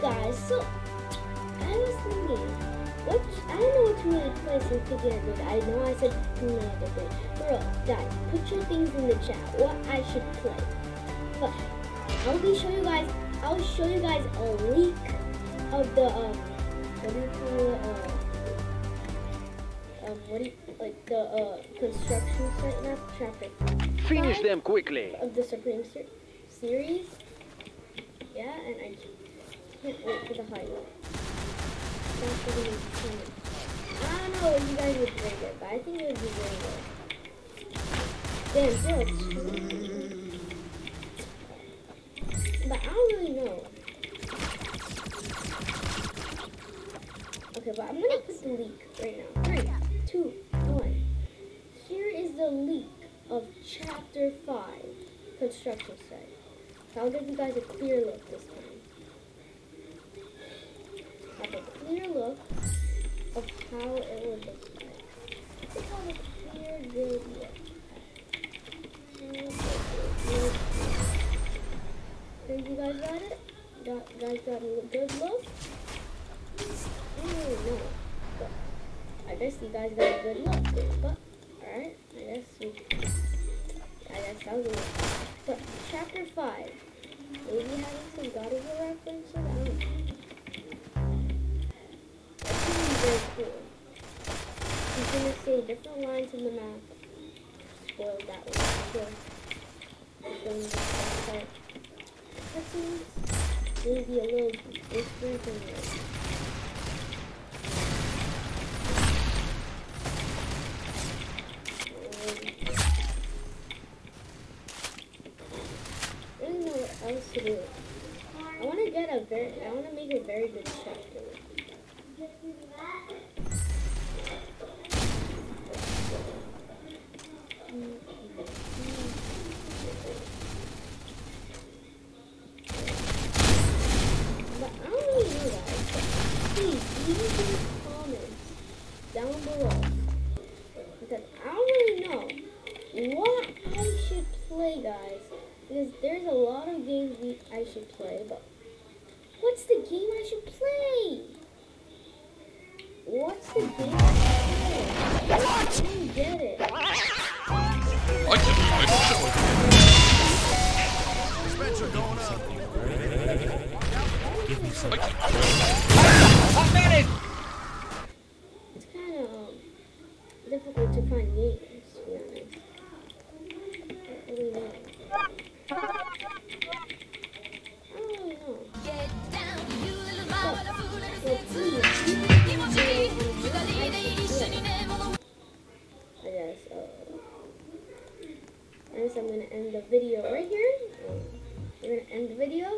guys, so I was thinking, what I don't know what to really play a good. I know I said another good. Bro, guys, put your things in the chat. What I should play. But I'll be show you guys. I'll show you guys a leak of the um, what do you call it? Uh, um, what do you like the uh construction site map traffic? Finish them quickly. of the Supreme ser- series. Yeah, and I I don't know if you guys would rate it, but I think it would be very good. Damn, Phillips. But I don't really know. Okay, but I'm gonna put the leak right now. Three, two, one. Here is the leak of chapter five, construction site. So I'll give you guys a clear look this time. Have a clear look of how it would look like. You guys got it? Got, guys got a good look? Oh no. But I guess you guys got a good look. But alright, I guess we I guess that was a But chapter five. Maybe having some God of War references? He's gonna see different lines in the map. Spoiled that one. So. Cutscenes. Maybe a little different from this. Um, I don't know what else to do. I want to get a very, I want to make a very good chapter. But I don't really know guys. Please leave in the comments down below. Because I don't really know what I should play, guys. Because there's a lot of games we, I should play, but what's the game I should play? What's the game I should play? I don't get it. It's kind of um, difficult to find games, I'm gonna end the video right here. We're gonna end the video